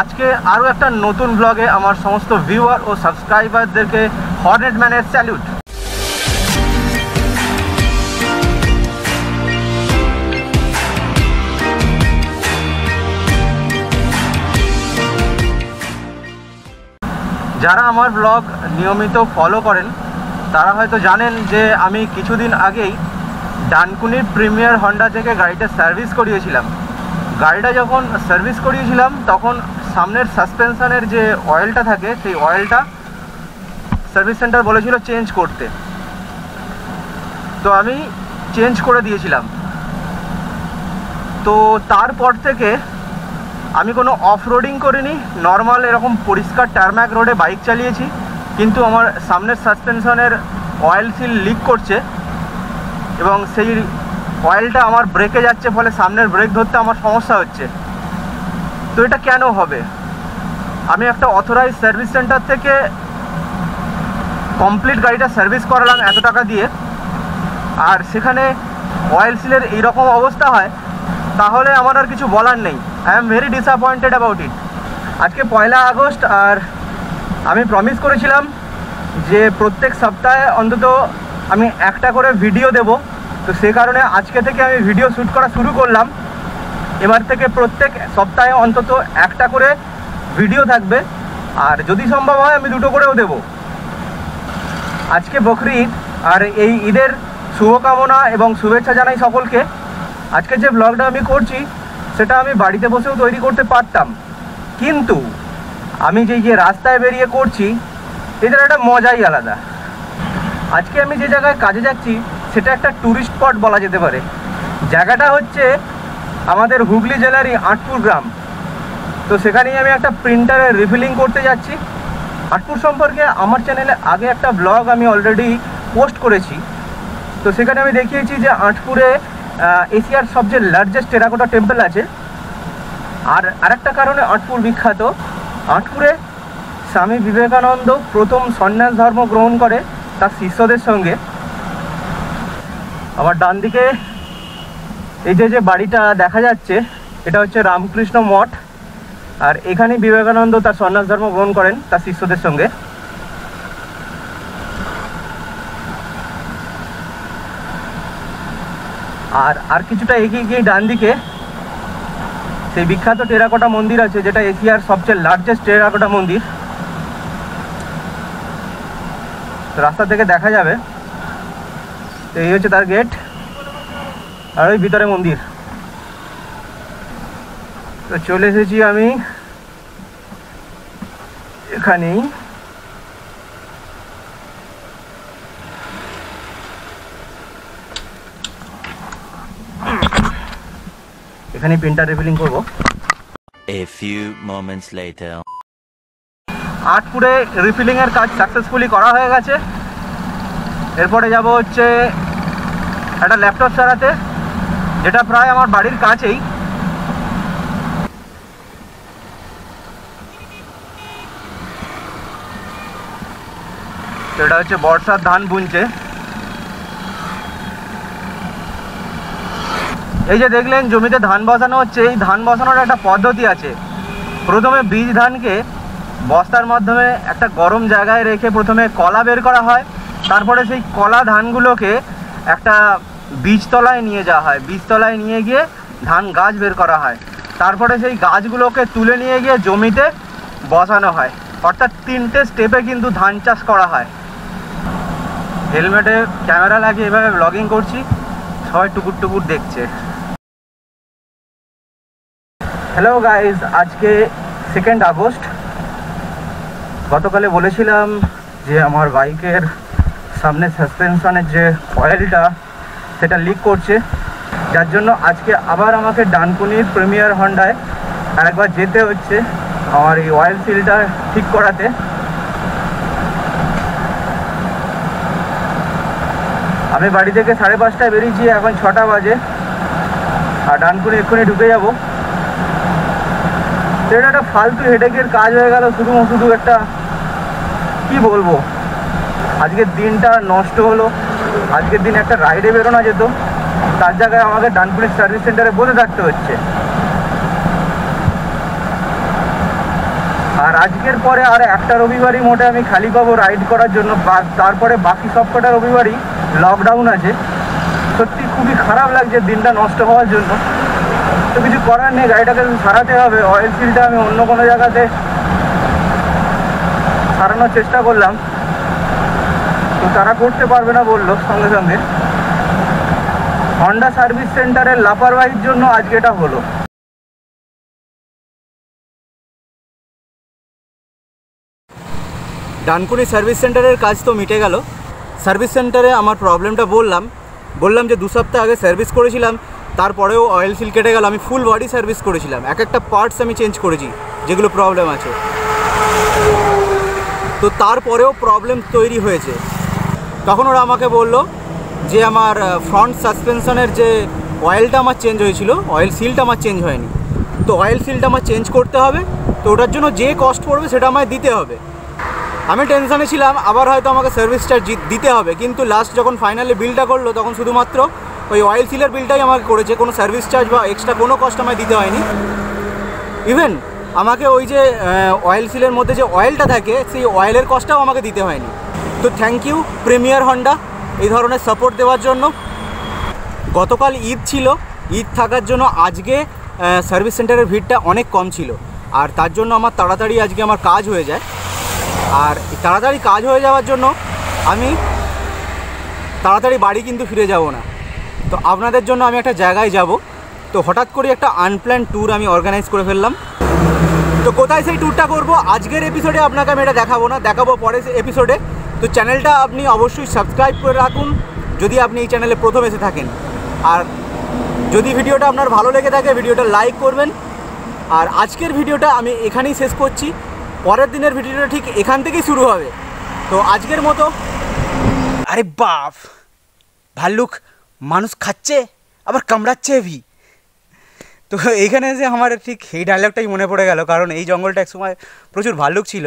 আজকে আরও একটা নতুন ব্লগে আমার সমস্ত ভিউয়ার ও সাবস্ক্রাইবারদেরকে হর্নেট ম্যানের স্যালিউট যারা আমার ব্লগ নিয়মিত ফলো করেন, তারা হয়তো জানেন যে আমি কিছুদিন আগেই ডানকুনির প্রিমিয়ার হন্ডা থেকে গাড়িটা সার্ভিস করিয়েছিলাম। গাড়িটা যখন সার্ভিস করিয়েছিলাম, তখন সামনের সাসপেনশনের যে অয়েলটা থাকে, সেই অয়েলটা সার্ভিস সেন্টার বলেছিল চেঞ্জ করতে। তো আমি চেঞ্জ করে দিয়েছিলাম। তো তারপর থেকে আমি কোনো অফ রোডিং করিনি। নর্মাল এরকম পরিষ্কার টারম্যাক রোডে বাইক চালিয়েছি। কিন্তু আমার সামনের সাসপেনশনের অয়েল সিল লিক করছে এবং সেই অয়েলটা আমার ব্রেকে যাচ্ছে, ফলে সামনের ব্রেক ধরতে আমার সমস্যা হচ্ছে। তো এটা কেন হবে? আমি একটা অথরাইজ সার্ভিস সেন্টার থেকে কমপ্লিট গাড়িটা সার্ভিস করালাম এত টাকা দিয়ে। আর সেখানে অয়েল সিলের এইরকম অবস্থা হয়, তাহলে আমার আর কিছু বলার নেই। I am very disappointed about it আজকে পয়লা আগস্ট, আর আমি প্রমিস করেছিলাম যে প্রত্যেক সপ্তাহে অন্তত আমি একটা করে ভিডিও দেব। তো সে কারণে আজকে থেকে আমি ভিডিও শ্যুট করা শুরু করলাম। এবার থেকে প্রত্যেক সপ্তাহে অন্তত একটা করে ভিডিও থাকবে। আর যদি সম্ভব হয়, আমি দুটো করেও দেব। আজকে বকরি আর এই ঈদের শুভকামনা এবং শুভেচ্ছা জানাই সকলকে। আজকে যে ব্লগটা আমি করছি, সেটা আমি বাড়িতে বসেও তৈরি করতে পারতাম। কিন্তু আমি যে যে রাস্তায় বেরিয়ে করছি এটার একটা মজাই আলাদা। আজকে আমি যে জায়গায় কাজে যাচ্ছি, সেটা একটা ট্যুরিস্ট স্পট বলা যেতে পারে। জায়গাটা হচ্ছে আমাদের হুগলি জেলারই আটপুর গ্রাম। তো সেখানেই আমি একটা প্রিন্টারের রিফিলিং করতে যাচ্ছি। আটপুর সম্পর্কে আমার চ্যানেলে আগে একটা ব্লগ আমি অলরেডি পোস্ট করেছি। তো সেখানে আমি দেখিয়েছি যে আটপুরে এশিয়ার সবচেয়ে লার্জেস্ট টেরাকোটা টেম্পল আছে। আর আরেকটা কারণে আটপুর বিখ্যাত। আটপুরে স্বামী বিবেকানন্দ প্রথম সন্ন্যাস ধর্ম গ্রহণ করে তার শিষ্যদের সঙ্গে। আমার ডান দিকে এই যে যে বাড়িটা দেখা যাচ্ছে, এটা হচ্ছে রামকৃষ্ণ মঠ। আর এখানে বিবেকানন্দ তার সন্ন্যাস ধর্ম গ্রহণ করেন তার শিষ্যদের সঙ্গে। আর আর কিছুটা এগিয়ে গিয়ে ডান দিকে সেই বিখ্যাত টেরাকোটা মন্দির আছে, যেটা এশিয়ার সবচেয়ে লার্জেস্ট টেরাকোটা মন্দির। রাস্তা থেকে দেখা যাবে। এই হচ্ছে তার গেট আর ওই ভিতরে মন্দির। তো চলে এসেছি আমি এখানেই। এখানে প্রিন্টার রিফিলিং করব। A few moments later. আটপুরে রিফিলিং এর কাজ সাকসেসফুলি করা হয়ে গেছে। এরপরে যাব হচ্ছে একটা ল্যাপটপ সারাতে। যেটা প্রায় আমার বাড়ির কাছেই। এটা হচ্ছে বর্ষার ধান বুনছে। এই যে দেখলেন, জমিতে ধান বসানো হচ্ছে, এই ধান বসানোর একটা পদ্ধতি আছে। প্রথমে বীজ ধানকে বস্তার মাধ্যমে একটা গরম জায়গায় রেখে প্রথমে কলা বের করা হয়। তারপরে সেই কলা ধানগুলোকে একটা বীজতলায় নিয়ে যাওয়া হয়। বীজতলায় নিয়ে গিয়ে ধান গাছ বের করা হয়। তারপরে সেই গাছগুলোকে তুলে নিয়ে গিয়ে জমিতে বসানো হয়। অর্থাৎ তিনটে স্টেপে কিন্তু ধান চাষ করা হয়। হেলমেটে ক্যামেরা লাগিয়ে এভাবে ব্লগিং করছি। সবাই টুকুর টুকুর দেখছে। হ্যালো গাইজ আজকে সেকেন্ড আগস্ট। গতকালে বলেছিলাম যে আমার বাইকের সামনে সাসপেনশনের যে অয়েলটা সেটা লিক করছে। যার জন্য আজকে আবার আমাকে ডানকুনির প্রিমিয়ার হন্ডায় আরেকবার যেতে হচ্ছে আমার এই অয়েল সিলটা ঠিক করাতে। আমি বাড়ি থেকে সাড়ে পাঁচটায় বেরিয়েছি, এখন ছটা বাজে। আর ডানকুনি এক্ষুনি ঢুকে যাব। সেটা একটা ফালতু হেডেকের কাজ হয়ে গেল শুধু শুধু একটা, কি বলব? আজকের দিনটা নষ্ট হলো। আজকের দিন একটা রাইডে বেরোনো যেত, তার জায়গায় আমাকে ডানকুনি সার্ভিস সেন্টারে বসে থাকতে হচ্ছে। আর আজকের পরে আর একটা রবিবারই মোটে আমি খালি পাবো রাইড করার জন্য তারপরে বাকি সব কটা রবিবারই লকডাউন আছে। সত্যি খুবই খারাপ লাগছে দিনটা নষ্ট হওয়ার জন্য। তো কিছু করার নেই, গাড়িটাকে সারাতে হবে অয়েল সিলটা আমি অন্য কোনো জায়গাতে সারানোর চেষ্টা করলাম। তারা করতে পারবে না বলল সঙ্গে সঙ্গে। হন্ডা সার্ভিস সেন্টারের লাপারওয়াহির জন্য আজকে এটা হলো। ডানকুনি সার্ভিস সেন্টারের কাজ তো মিটে গেল। সার্ভিস সেন্টারে আমার প্রবলেমটা বললাম। বললাম যে দু সপ্তাহ আগে সার্ভিস করেছিলাম, তারপরেও অয়েল সিল কেটে গেল। আমি ফুল বডি সার্ভিস করেছিলাম। এক একটা পার্টস আমি চেঞ্জ করেছি, যেগুলো প্রবলেম আছে। তো তারপরেও প্রবলেম তৈরি হয়েছে। তখন ওরা আমাকে বলল যে আমার ফ্রন্ট সাসপেনশনের যে অয়েলটা আমার চেঞ্জ হয়েছিল অয়েল সিলটা আমার চেঞ্জ হয়নি। তো অয়েল সিলটা আমার চেঞ্জ করতে হবে, তো ওটার জন্য যে কস্ট পড়বে সেটা আমায় দিতে হবে। আমি টেনশনে ছিলাম, আবার হয়তো আমাকে সার্ভিস চার্জ দিতে হবে, কিন্তু লাস্ট যখন ফাইনালি বিলটা করল, তখন শুধুমাত্র ওই অয়েল সিলের বিলটাই আমাকে করেছে, কোনো সার্ভিস চার্জ বা এক্সট্রা কোনো কস্ট আমায় দিতে হয়নি। ইভেন আমাকে ওই যে অয়েল সিলের মধ্যে যে অয়েলটা থাকে, সেই অয়েলের কস্টটাও আমাকে দিতে হয়নি। তো থ্যাংক ইউ প্রিমিয়ার হন্ডা এই ধরনের সাপোর্ট দেওয়ার জন্য। গতকাল ঈদ ছিল, ঈদ থাকার জন্য আজকে সার্ভিস সেন্টারের ভিড়টা অনেক কম ছিল। আর তার জন্য আমার তাড়াতাড়ি আজকে আমার কাজ হয়ে যায়। আর তাড়াতাড়ি কাজ হয়ে যাওয়ার জন্য আমি তাড়াতাড়ি বাড়ি কিন্তু ফিরে যাব না। তো আপনাদের জন্য আমি একটা জায়গায় যাব। তো হঠাৎ করে একটা আনপ্ল্যান ট্যুর আমি অর্গানাইজ করে ফেললাম। তো কোথায় সেই ট্যুরটা করব? আজকের এপিসোডে আপনাকে আমি এটা দেখাবো না, দেখাবো পরের এপিসোডে তো চ্যানেলটা আপনি অবশ্যই সাবস্ক্রাইব করে রাখুন, যদি আপনি এই চ্যানেলে প্রথম এসে থাকেন। আর যদি ভিডিওটা আপনার ভালো লেগে থাকে, ভিডিওটা লাইক করবেন। আর আজকের ভিডিওটা আমি এখানেই শেষ করছি। পরের দিনের ভিডিওটা ঠিক এখান থেকেই শুরু হবে। তো আজকের মতো। আরে বাপ ভাল্লুক, মানুষ খাচ্ছে, আবার কামড়াচ্ছে ভি। তো এইখানে এসে আমার ঠিক এই ডায়লগটাই মনে পড়ে গেল, কারণ এই জঙ্গলটা একসময় প্রচুর ভাল্লুক ছিল।